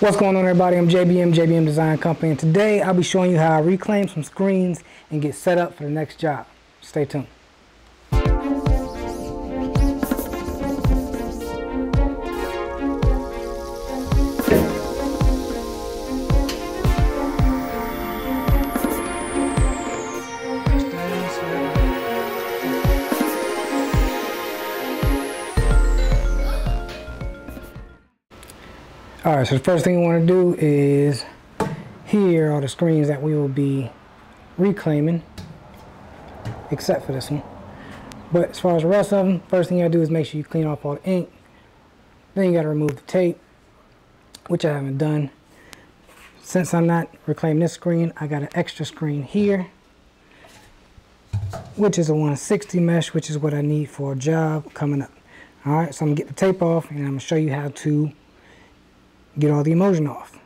What's going on everybody? I'm JBM, JBM Design Company, and today I'll be showing you how I reclaim some screens and get set up for the next job. Stay tuned. All right, so the first thing you want to do is here are the screens that we will be reclaiming, except for this one. But as far as the rest of them, first thing you gotta do is make sure you clean off all the ink. Then you gotta remove the tape, which I haven't done. Since I'm not reclaiming this screen, I got an extra screen here, which is a 160 mesh, which is what I need for a job coming up. All right, so I'm gonna get the tape off and I'm gonna show you how to get all the emulsion off.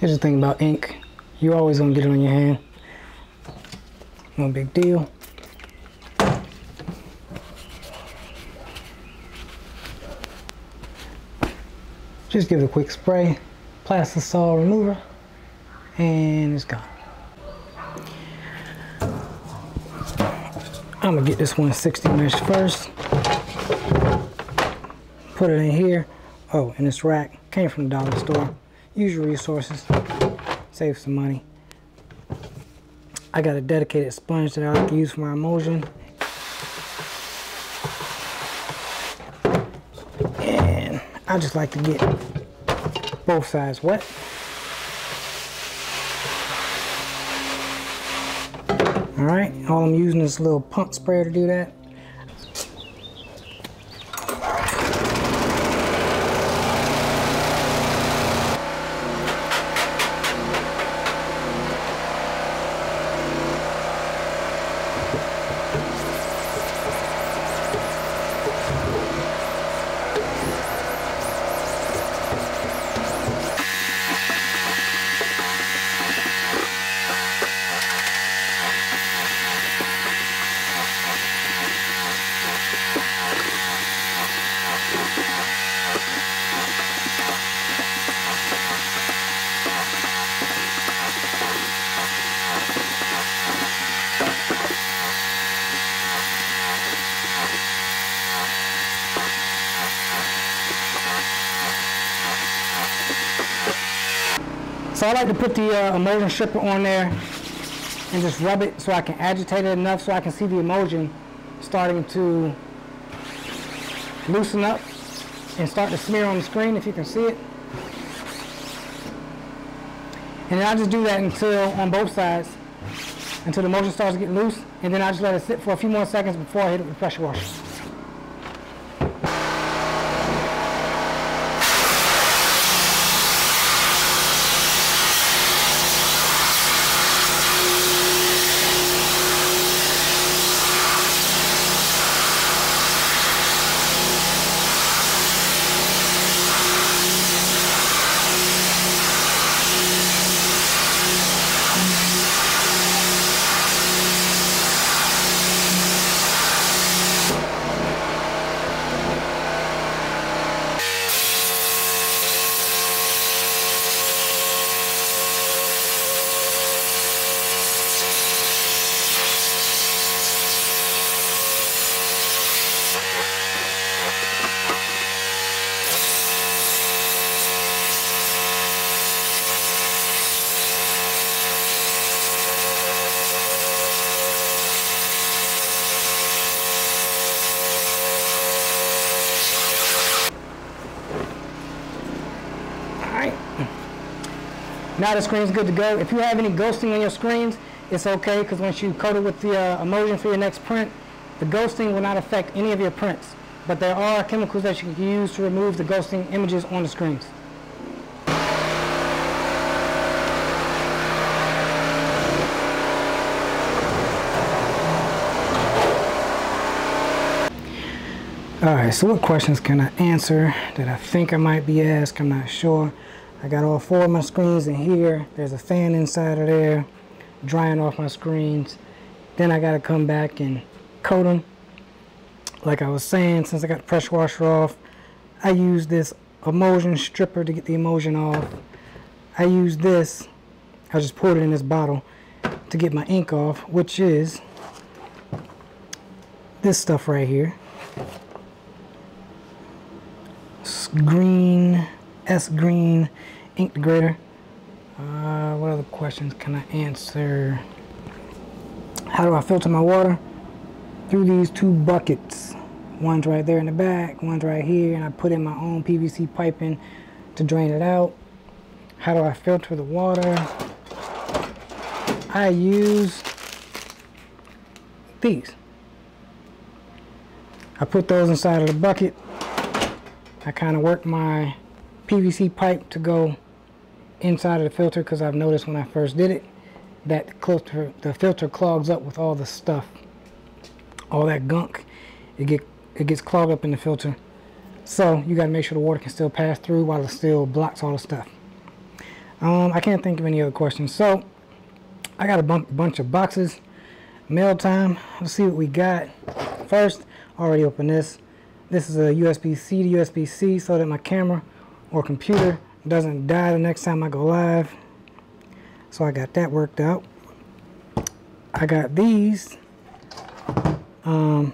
Here's the thing about ink. You're always gonna get it on your hand. No big deal. Just give it a quick spray, Plastisol remover, and it's gone. I'm gonna get this 160 mesh first put it in here. Oh, and this rack came from the dollar store. Use your resources, save some money. I got a dedicated sponge that I like to use for my emulsion. And I just like to get both sides wet. All right, all I'm using is a little pump sprayer to do that. Like to put the uh, emulsion stripper on there and just rub it so I can agitate it enough so I can see the emulsion starting to loosen up and start to smear on the screen if you can see it. And then I just do that until on both sides until the emulsion starts to get loose and then I just let it sit for a few more seconds before I hit it with pressure washer. Now the screen's good to go. If you have any ghosting on your screens, it's okay because once you coat it with the uh, emulsion for your next print, the ghosting will not affect any of your prints. But there are chemicals that you can use to remove the ghosting images on the screens. All right, so what questions can I answer that I think I might be asked? I'm not sure. I got all four of my screens in here. There's a fan inside of there drying off my screens. Then I got to come back and coat them. Like I was saying, since I got the pressure washer off, I use this emulsion stripper to get the emulsion off. I use this, I just poured it in this bottle to get my ink off, which is this stuff right here. Green, Sgreen ink degrader. Uh, what other questions can I answer? How do I filter my water? Through these two buckets. One's right there in the back, one's right here, and I put in my own PVC piping to drain it out. How do I filter the water? I use these. I put those inside of the bucket. I kind of work my PVC pipe to go inside of the filter because I've noticed when I first did it that the filter, the filter clogs up with all the stuff, all that gunk. It get it gets clogged up in the filter. So you got to make sure the water can still pass through while it still blocks all the stuff. Um, I can't think of any other questions. So I got a bunch of boxes. Mail time. Let's see what we got. First, already opened this. This is a USB-C to USB-C so that my camera or computer doesn't die the next time I go live. So I got that worked out. I got these. Um,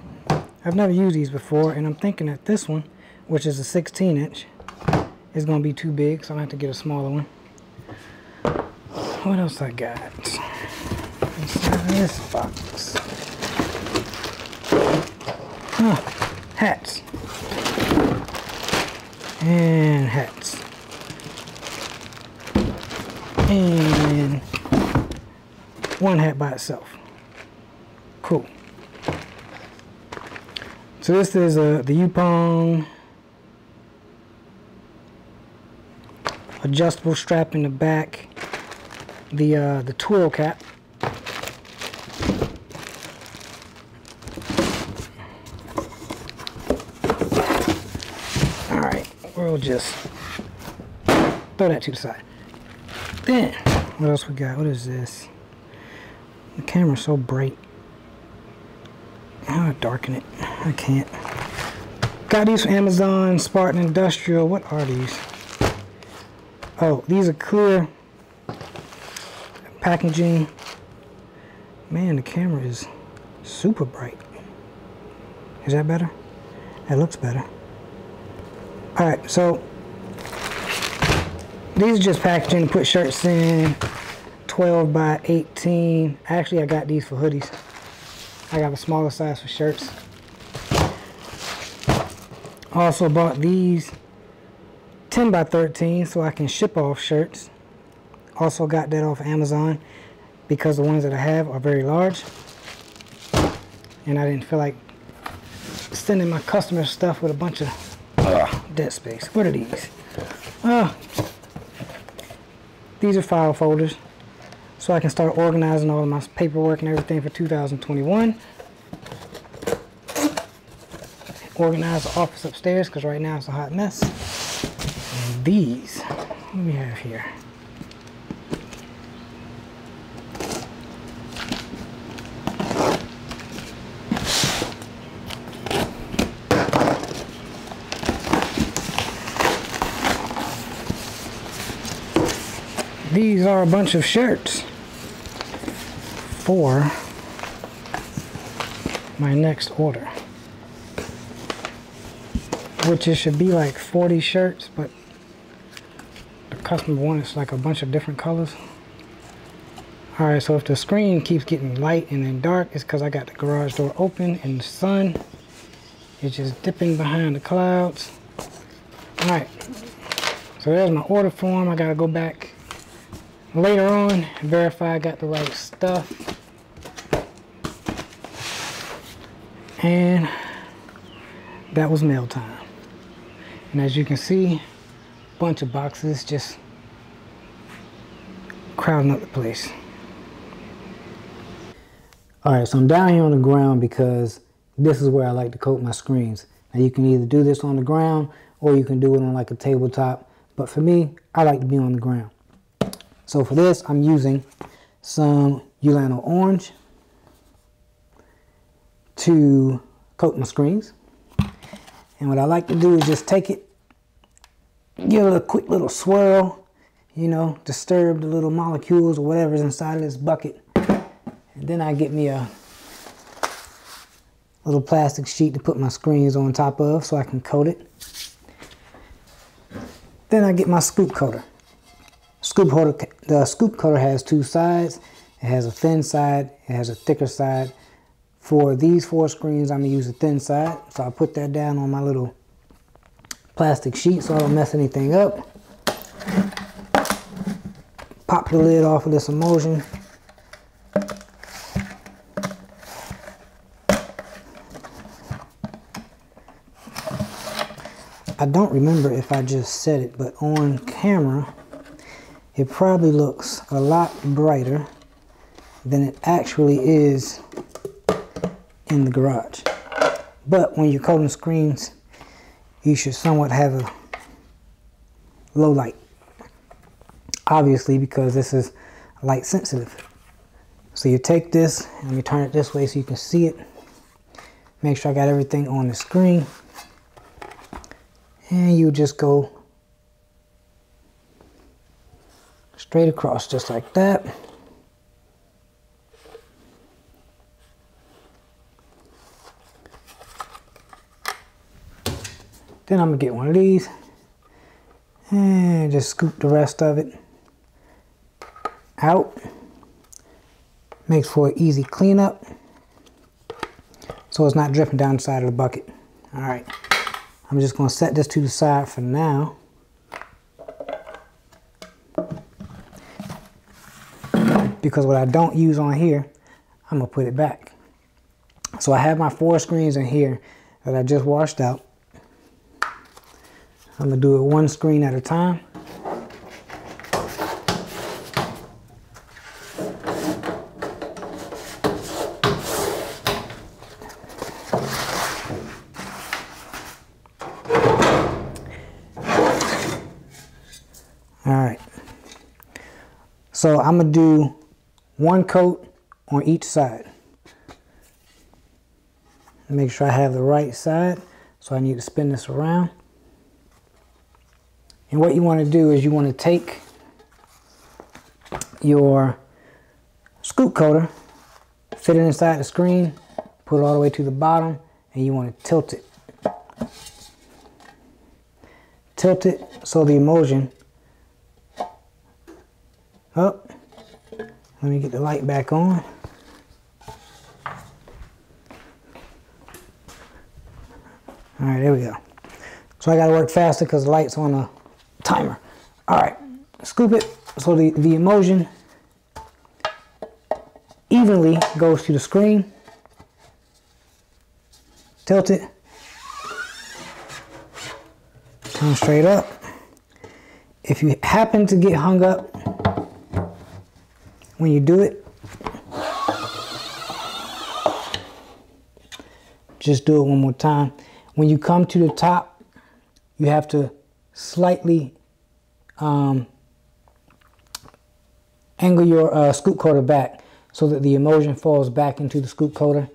I've never used these before, and I'm thinking that this one, which is a 16 inch, is going to be too big, so I'm going to have to get a smaller one. What else I got? Inside this box. Hats. And hats. And one hat by itself. Cool. So this is uh, the Yupoong adjustable strap in the back, the uh, the twill cap. All right, we'll just throw that to the side. Then, what else we got? What is this? The camera's so bright. How do I darken it? I can't. Got these from Amazon, Spartan Industrial. What are these? Oh, these are clear packaging. Man, the camera is super bright. Is that better? That looks better. Alright, so these are just packaging to put shirts in. 12 by 18. Actually, I got these for hoodies. I got a smaller size for shirts. Also bought these 10 by 13 so I can ship off shirts. Also got that off Amazon because the ones that I have are very large. And I didn't feel like sending my customer stuff with a bunch of uh, dead space. What are these? Uh, these are file folders so I can start organizing all of my paperwork and everything for 2021 organize the office upstairs because right now it's a hot mess. And these, what do we have here? These are a bunch of shirts for my next order which it should be like 40 shirts, but the customer wants like a bunch of different colors. Alright, so if the screen keeps getting light and then dark, it's because I got the garage door open and the sun is just dipping behind the clouds. Alright, so there's my order form. I gotta go back later on and verify I got the right stuff. And that was mail time. And as you can see, a bunch of boxes just crowding up the place. Alright, so I'm down here on the ground because this is where I like to coat my screens. Now you can either do this on the ground or you can do it on like a tabletop. But for me, I like to be on the ground. So for this, I'm using some Ulano Orange to coat my screens. And what I like to do is just take it give it a quick little swirl, you know, disturb the little molecules or whatever's inside of this bucket. And then I get me a little plastic sheet to put my screens on top of so I can coat it. Then I get my scoop coater. Scoop coater, the scoop coater has two sides. It has a thin side, it has a thicker side. For these four screens, I'm gonna use a thin side. So I put that down on my little plastic sheet so I don't mess anything up. Pop the lid off of this emulsion. I don't remember if I just said it, but on camera, it probably looks a lot brighter than it actually is in the garage. But when you're coating screens, you should somewhat have a low light. Obviously, because this is light sensitive. So you take this and you turn it this way so you can see it. Make sure I got everything on the screen. And you just go straight across just like that. Then I'm gonna get one of these and just scoop the rest of it out. Makes for an easy cleanup so it's not dripping down the side of the bucket. All right, I'm just gonna set this to the side for now. Because what I don't use on here, I'm gonna put it back. So I have my four screens in here that I just washed out. I'm gonna do it one screen at a time. All right. So I'm gonna do one coat on each side. Make sure I have the right side. So I need to spin this around. And what you want to do is you want to take your scoop coater, fit it inside the screen, put it all the way to the bottom, and you want to tilt it. Tilt it so the emulsion up. Let me get the light back on. All right, there we go. So I got to work faster because the light's on a timer. All right, scoop it so the, the emulsion evenly goes to the screen. Tilt it. Turn straight up. If you happen to get hung up when you do it, just do it one more time. When you come to the top, you have to slightly um, angle your uh, scoop coater back so that the emulsion falls back into the scoop coater.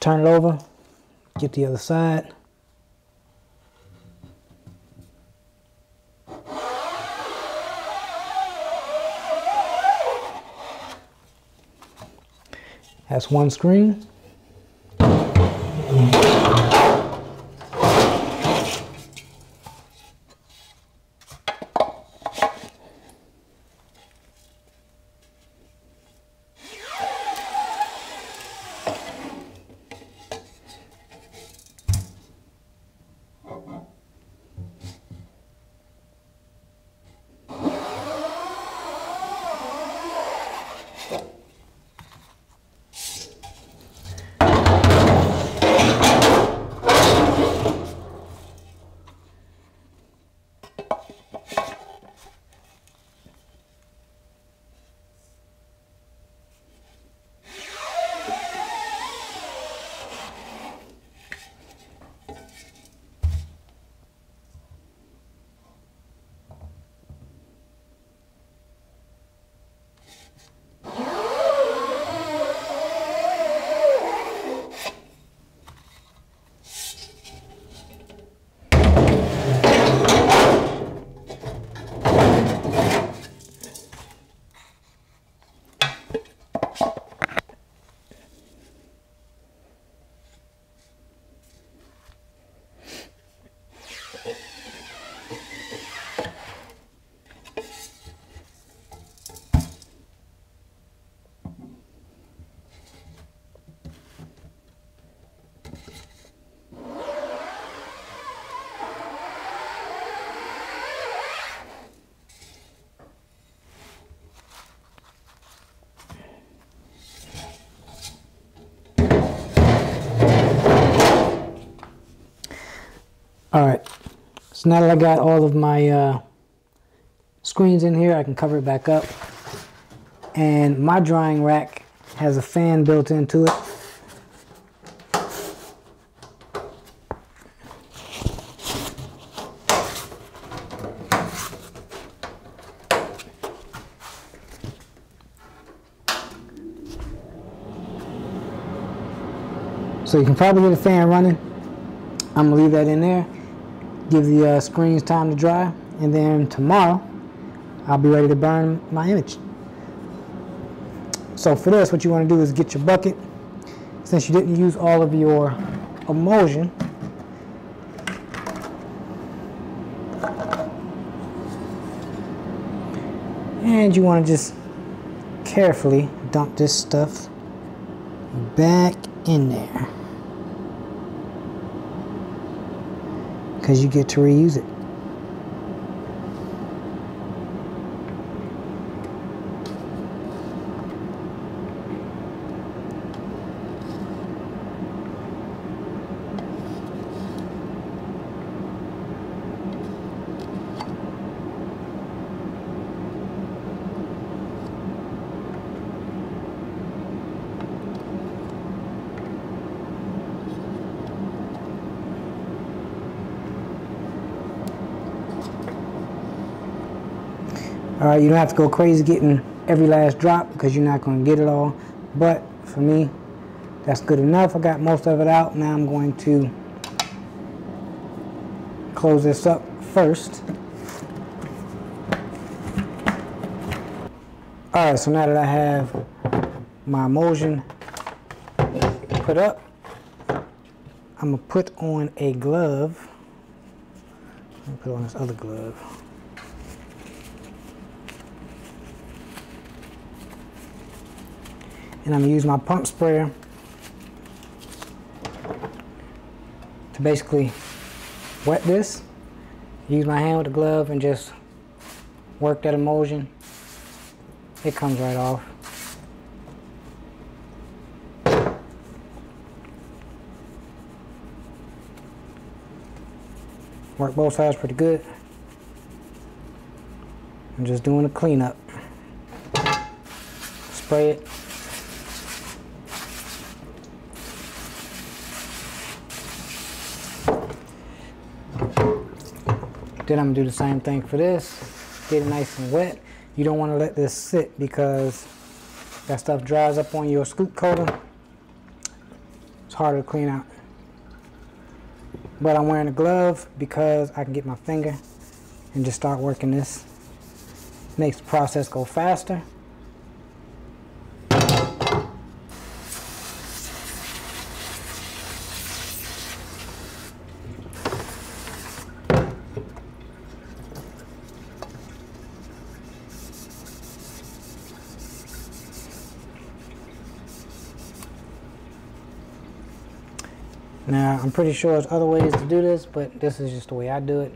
Turn it over, get the other side. That's one screen. Now that I got all of my uh, screens in here, I can cover it back up. And my drying rack has a fan built into it. So you can probably get a fan running. I'm gonna leave that in there. Give the uh, screens time to dry. And then tomorrow, I'll be ready to burn my image. So for this, what you wanna do is get your bucket. Since you didn't use all of your emulsion, and you want to just carefully dump this stuff back in there. Because you get to reuse it. All right, you don't have to go crazy getting every last drop because you're not going to get it all. But for me, that's good enough. I got most of it out. Now I'm going to close this up first. All right, so now that I have my emulsion put up, I'm gonna put on a glove. Put on this other glove. And I'm going to use my pump sprayer to basically wet this. Use my hand with the glove and just work that emulsion. It comes right off. Work both sides pretty good. I'm just doing a cleanup. Spray it. Then I'm gonna do the same thing for this. Get it nice and wet. You don't wanna let this sit because that stuff dries up on your scoop coater. It's harder to clean out. But I'm wearing a glove because I can get my finger and just start working this. Makes the process go faster. Now, I'm pretty sure there's other ways to do this, but this is just the way I do it.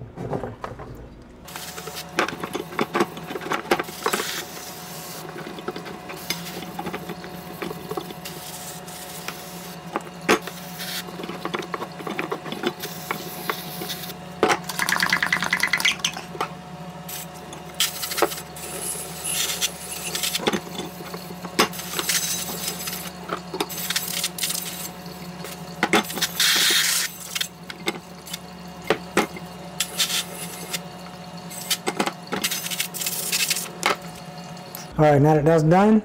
Now that that's done,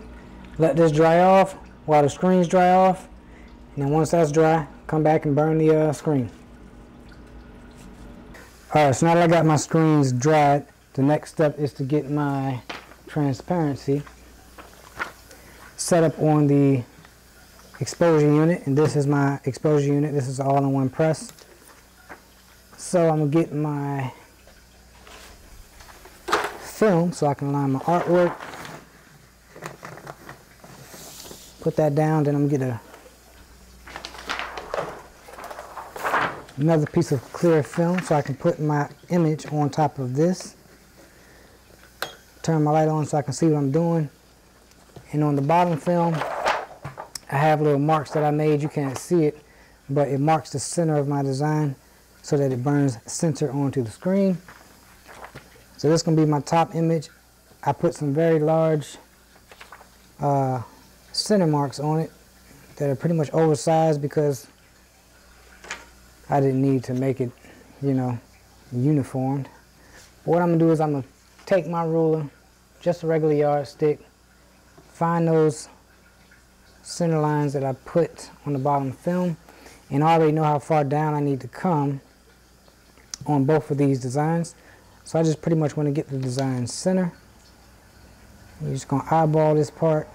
let this dry off while the screens dry off. And then once that's dry, come back and burn the uh, screen. All right, so now that I got my screens dried, the next step is to get my transparency set up on the exposure unit. And this is my exposure unit. This is all-in-one press. So I'm gonna get my film so I can line my artwork put that down, then I'm gonna get a another piece of clear film so I can put my image on top of this. Turn my light on so I can see what I'm doing. And on the bottom film, I have little marks that I made. You can't see it, but it marks the center of my design. so that it burns center onto the screen. So this is going to be my top image. I put some very large uh, center marks on it that are pretty much oversized because I didn't need to make it, you know, uniformed. But what I'm to do is I'm to take my ruler, just a regular yardstick, find those center lines that I put on the bottom film, and I already know how far down I need to come on both of these designs. So I just pretty much want to get the design center. I'm just to eyeball this part.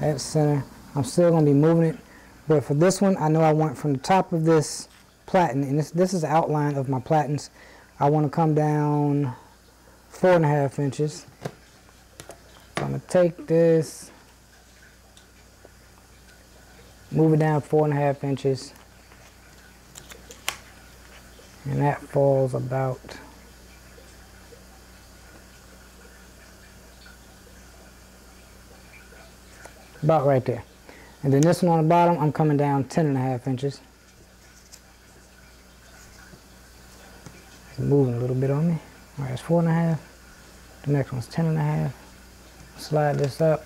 That's center. I'm still going to be moving it. But for this one, I know I want from the top of this platen, and this, this is the outline of my platens. I want to come down four and a half inches. So I'm going to take this, move it down four and a half inches, and that falls about about right there. And then this one on the bottom, I'm coming down 10 and a half inches. It's moving a little bit on me. All right, it's four and a half. The next one's 10 and a half. Slide this up.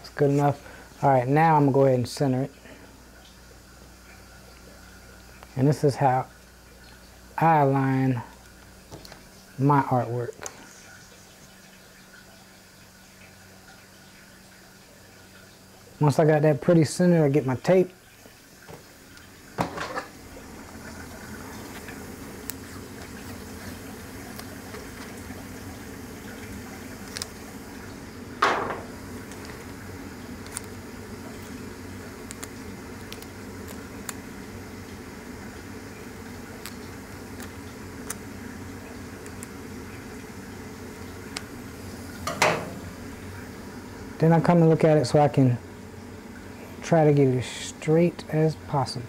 It's good enough. All right, now I'm gonna go ahead and center it. And this is how I align my artwork. Once I got that pretty center, I get my tape. Then I come and look at it so I can try to get it as straight as possible.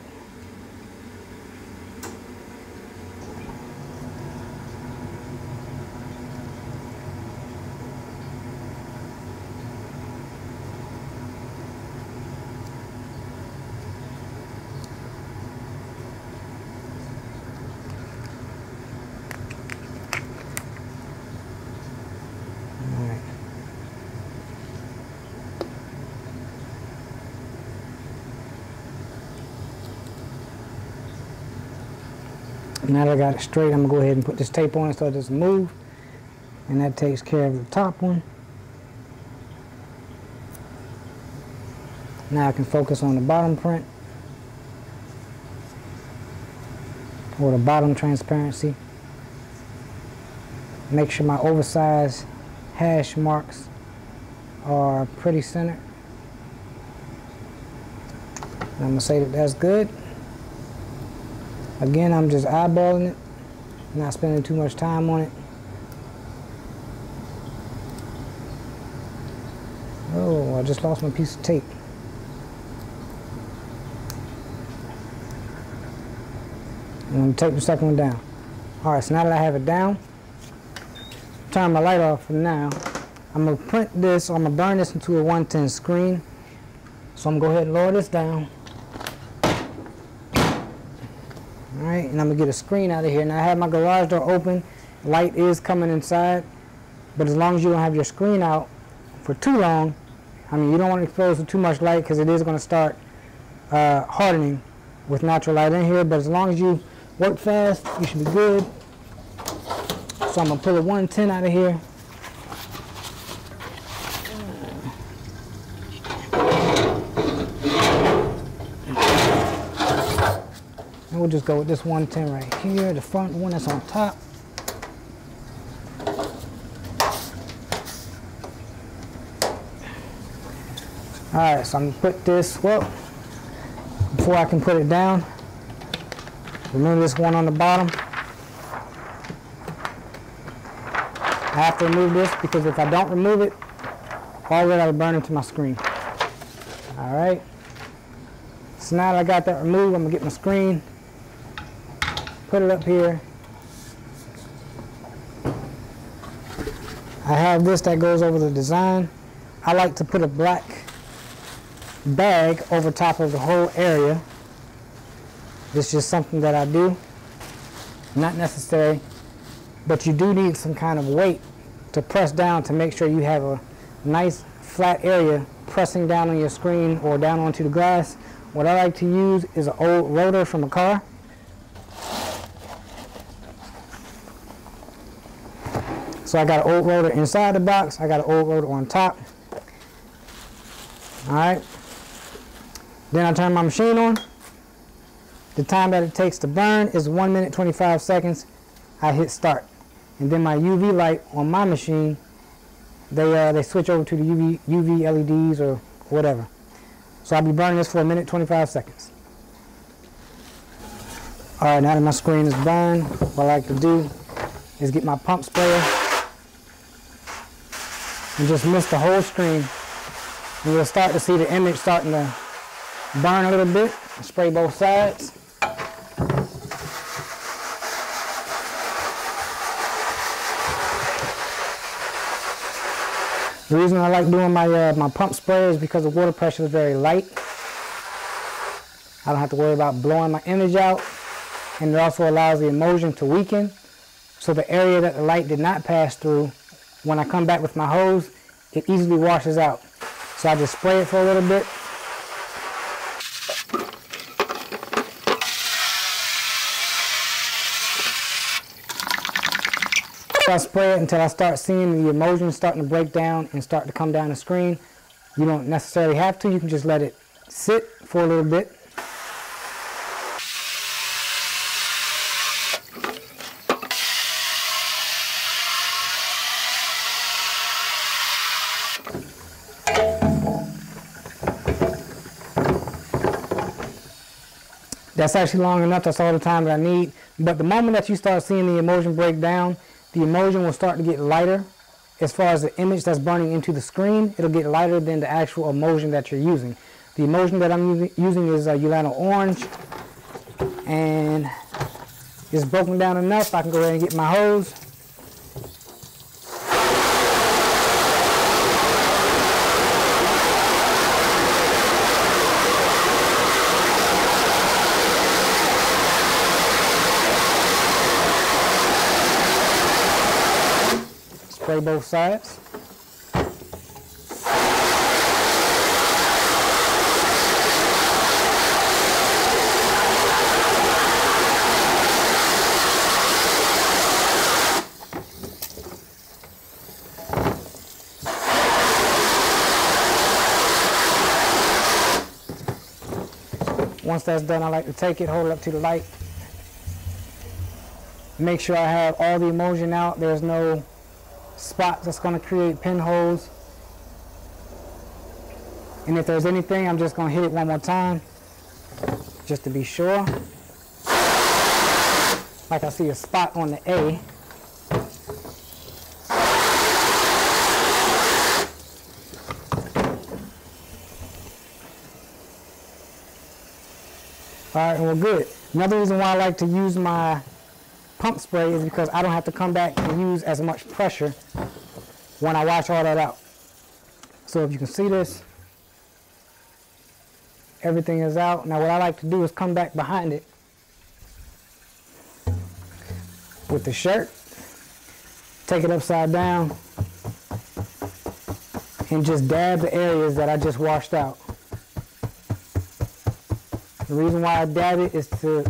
Now that I got it straight, I'm gonna go ahead and put this tape on it so it doesn't move. And that takes care of the top one. Now I can focus on the bottom print. Or the bottom transparency. Make sure my oversized hash marks are pretty centered. I'm gonna say that that's good. Again, I'm just eyeballing it, not spending too much time on it. Oh, I just lost my piece of tape. I'm to take the second one down. All right, so now that I have it down, turn my light off for now. I'm to print this, I'm to burn this into a 110 screen. So I'm to go ahead and lower this down. Right? And I'm gonna get a screen out of here. Now I have my garage door open. Light is coming inside, but as long as you don't have your screen out for too long, I mean, you don't want to expose to too much light because it is going to start uh, hardening with natural light in here. But as long as you work fast, you should be good. So I'm to pull a 110 out of here. We'll just go with this 110 right here, the front one that's on top. All right, so I'm gonna put this, well, before I can put it down, remove this one on the bottom. I have to remove this because if I don't remove it, all that will burn into my screen. All right. So now that I got that removed, I'm gonna get my screen put it up here. I have this that goes over the design. I like to put a black bag over top of the whole area. This is just something that I do. Not necessary, but you do need some kind of weight to press down to make sure you have a nice flat area pressing down on your screen or down onto the glass. What I like to use is an old rotor from a car. So I got an old rotor inside the box. I got an old rotor on top. All right. Then I turn my machine on. The time that it takes to burn is 1 minute 25 seconds. I hit start. And then my UV light on my machine, they, uh, they switch over to the UV, UV LEDs or whatever. So I'll be burning this for a minute 25 seconds. All right, now that my screen is burned, what I like to do is get my pump sprayer and just mist the whole screen. And you'll start to see the image starting to burn a little bit. Spray both sides. The reason I like doing my, uh, my pump spray is because the water pressure is very light. I don't have to worry about blowing my image out. And it also allows the emulsion to weaken. So the area that the light did not pass through, when I come back with my hose, it easily washes out. So I just spray it for a little bit I spray it until I start seeing the emulsion starting to break down and start to come down the screen. You don't necessarily have to. You can just let it sit for a little bit. That's actually long enough. That's all the time that I need. But the moment that you start seeing the emulsion break down, the emulsion will start to get lighter as far as the image that's burning into the screen. It'll get lighter than the actual emulsion that you're using. The emulsion that I'm using is uh, Ulano Orange and it's broken down enough. I can go ahead and get my hose spray both sides. Once that's done, I like to take it, hold it up to the light. Make sure I have all the emulsion out. There's no spots that's going to create pinholes. And if there's anything, I'm just going to hit it one more time just to be sure. Like I see a spot on the A. All right, we're good. Another reason why I like to use my pump spray is because I don't have to come back and use as much pressure when I wash all that out. So if you can see this, everything is out. Now what I like to do is come back behind it with the shirt, take it upside down, and just dab the areas that I just washed out. The reason why I dab it is to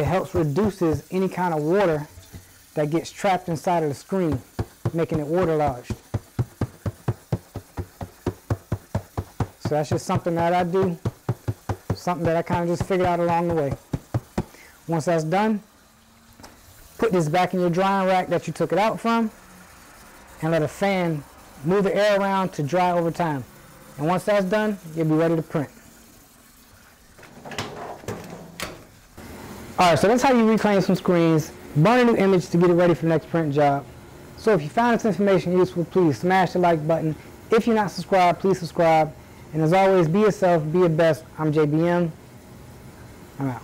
it helps reduces any kind of water that gets trapped inside of the screen, making it waterlogged. So that's just something that I do, something that I kind of just figured out along the way. Once that's done, put this back in your drying rack that you took it out from and let a fan move the air around to dry over time. And once that's done, you'll be ready to print. Alright, so that's how you reclaim some screens, burn a new image to get it ready for the next print job. So if you found this information useful, please smash the like button. If you're not subscribed, please subscribe. And as always, be yourself, be your best. I'm JBM. I'm out.